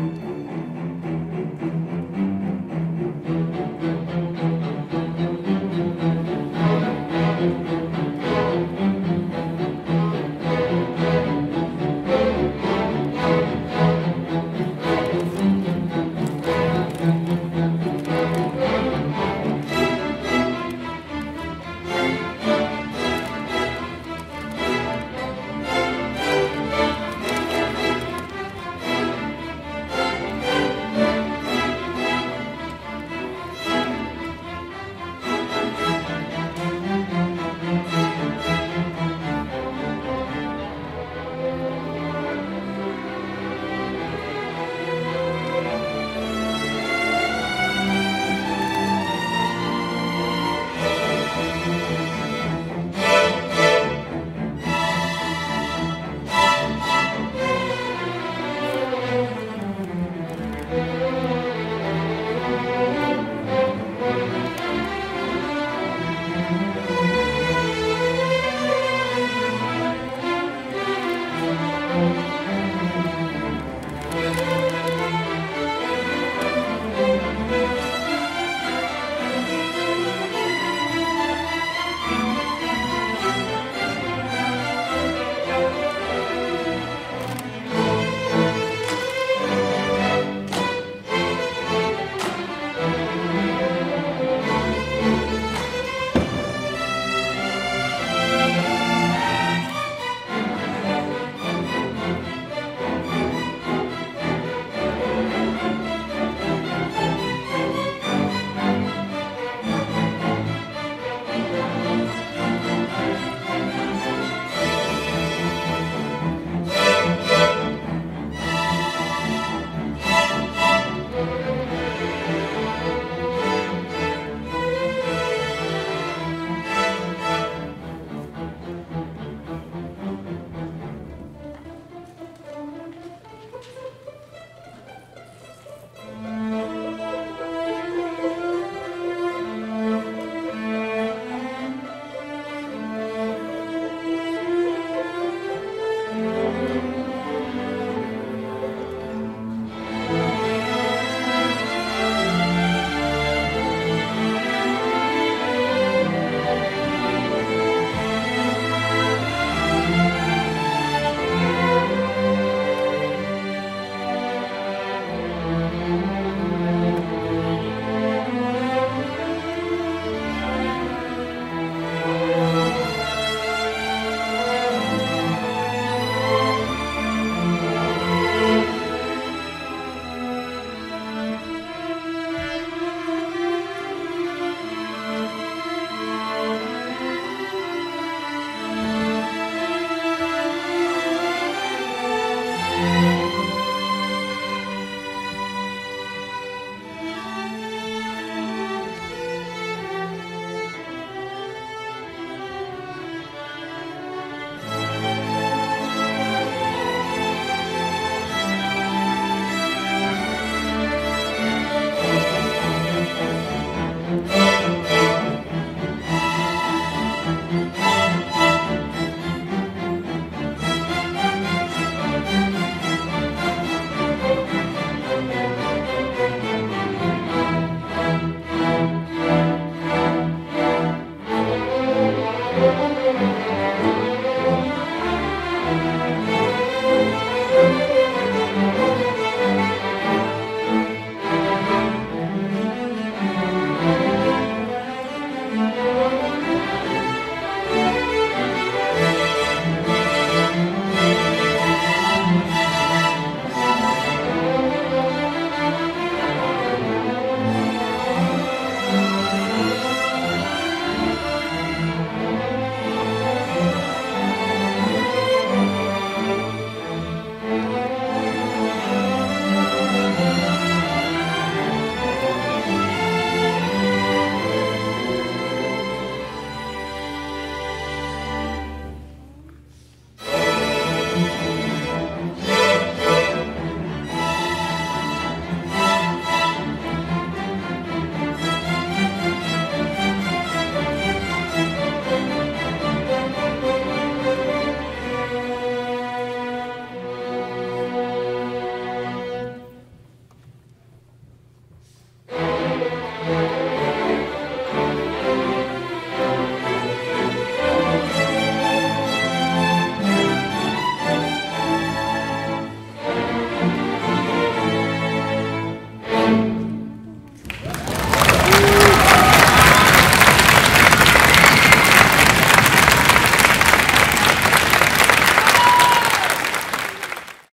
Música